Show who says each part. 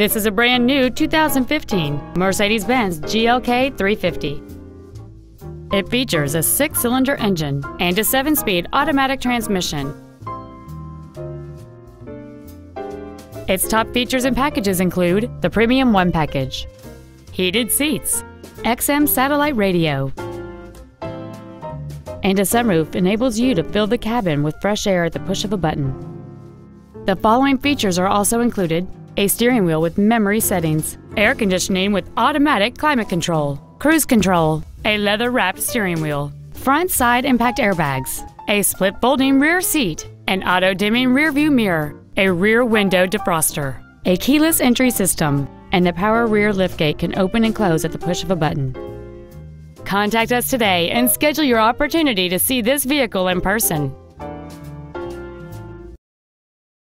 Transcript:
Speaker 1: This is a brand new 2015 Mercedes-Benz GLK 350. It features a six-cylinder engine and a seven-speed automatic transmission. Its top features and packages include the Premium One package, heated seats, XM satellite radio, and a sunroof enables you to fill the cabin with fresh air at the push of a button. The following features are also included a steering wheel with memory settings, air conditioning with automatic climate control, cruise control, a leather wrapped steering wheel, front side impact airbags, a split folding rear seat, an auto dimming rear view mirror, a rear window defroster, a keyless entry system, and the power rear liftgate can open and close at the push of a button. Contact us today and schedule your opportunity to see this vehicle in person.